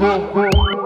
Whoa, whoa.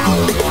Yeah.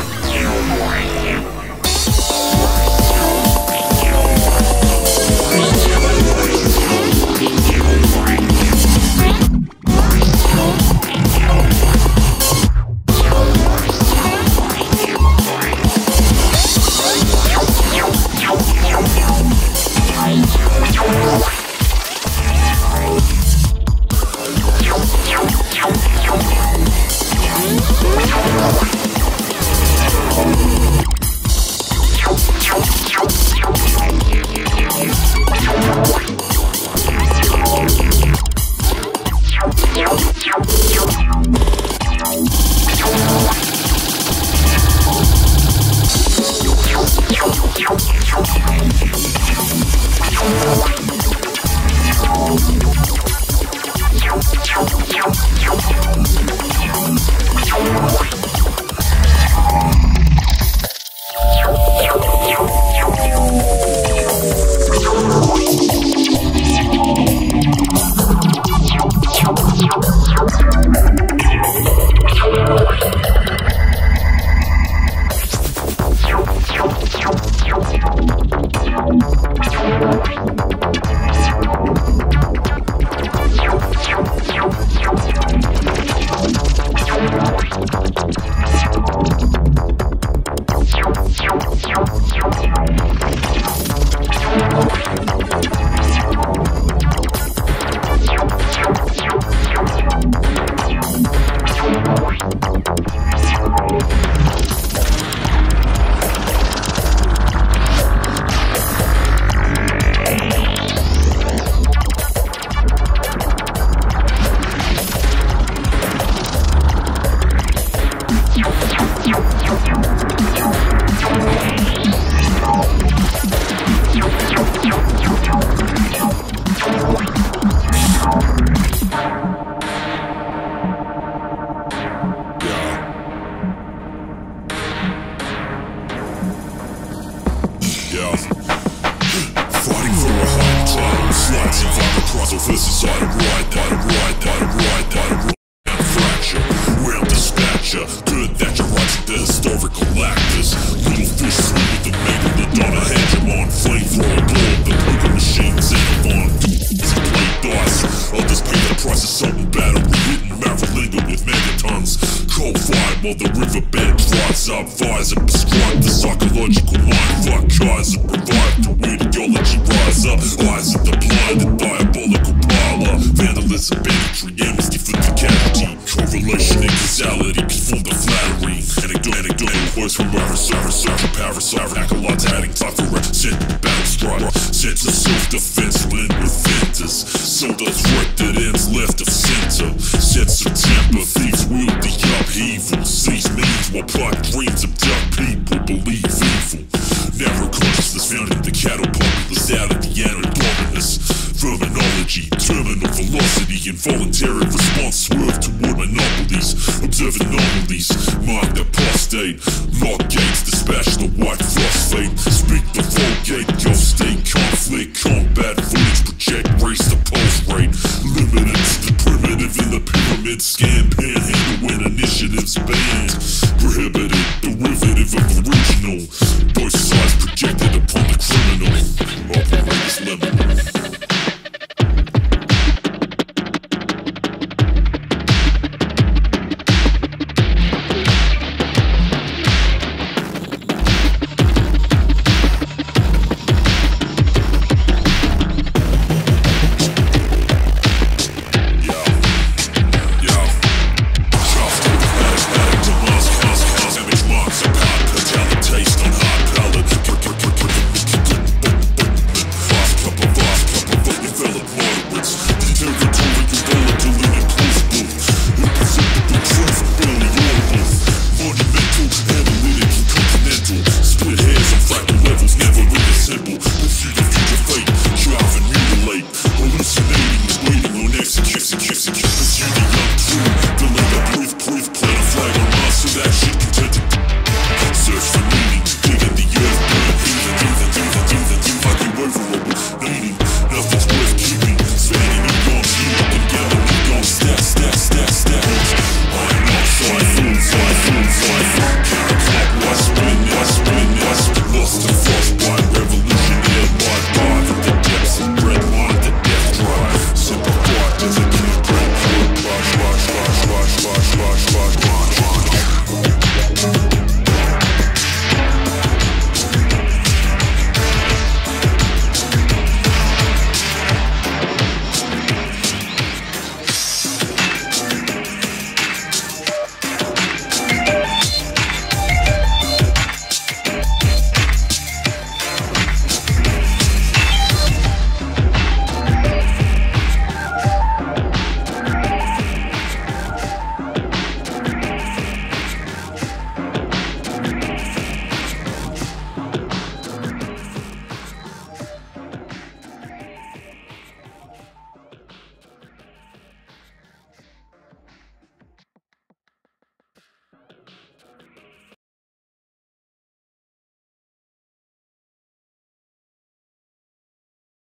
Yeah. Fighting for a high time. Slicing five across surfaces. I right, I right, I right, I right. And fracture. We'll dispatch ya. Good that you're watching the historical actors. Little fish swim with the megalodon. I hegemon. Flamethrower blow up the poker machines. Xenophon. Easy play dice. Just pay the price of something better. We hitting Maralinga with megatons. While the riverbed dries up. Fires and prescribe the psychological line. Fuck guys that revive to ideology rise up. Eyes of the blind and diabolical parlor. Vandalism, banditry, amnesty for the casualty. Correlation and causality conform to flattery. Anecdote, anecdotal words from adversary, research, parasite, acolytes adding time for a sent battle strider. Sense of self-defense, blend with ventus. So the threat that ends left of center. Sense of temper, thieves wield the upheaval. Seize means while plot dreams dark people velocity, involuntary response swerve toward monopolies. Observe anomalies, mark the prostate, lock gates, dispatch the white phosphate. Speak the vulgate, go state conflict, combat footage, project race the pulse rate. Limited the primitive in the pyramid scan, panhandle when initiatives banned. Prohibited, derivative of original. Both sides projected upon the criminal. Operators lemon.